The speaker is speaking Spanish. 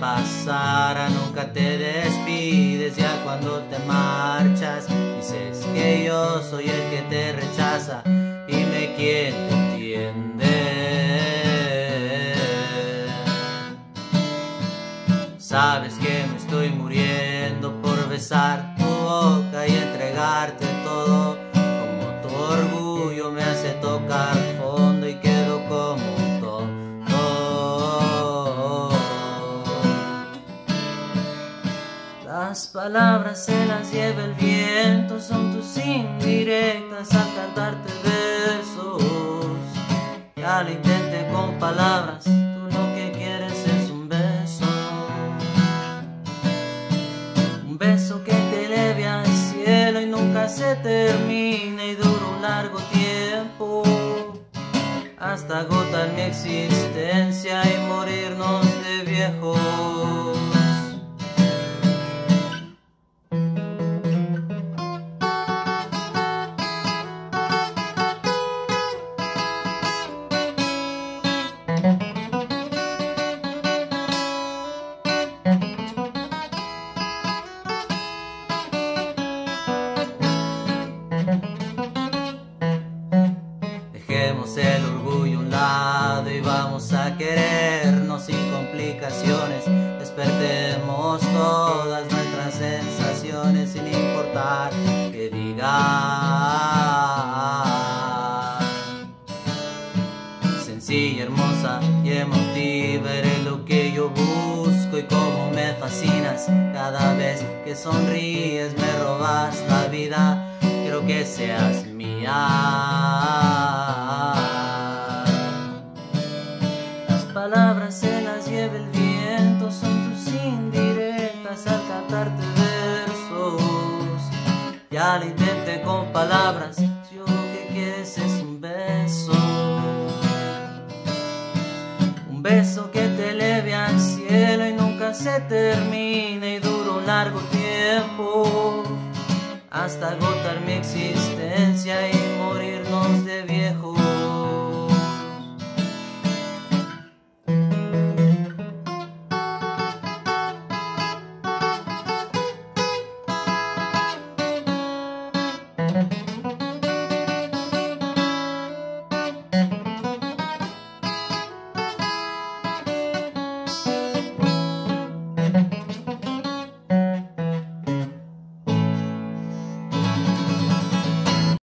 pasara, nunca te despides, ya cuando te marchas, dices que yo soy el que te rechaza, dime quién te entiende. Sabes que me estoy muriendo por besar tu boca y entregarte todo, como tu orgullo me hace tocar Las palabras se las lleva el viento, son tus indirectas al cantarte versos. Ya lo con palabras, tú lo que quieres es un beso. Un beso que te eleve al cielo y nunca se termina y dura un largo tiempo. Hasta agotar mi existencia y morirnos de viejos. El orgullo a un lado y vamos a querernos sin complicaciones. Despertemos todas nuestras sensaciones sin importar que digan. Sencilla, hermosa y emotiva eres lo que yo busco y como me fascinas cada vez que sonríes me robas la vida. Quiero que seas mía. Palabras se las lleva el viento, son tus indirectas al cantarte versos. Ya lo intenté con palabras, yo lo que quieres es un beso. Un beso que te eleve al cielo y nunca se termina y dura un largo tiempo hasta agotar mi existencia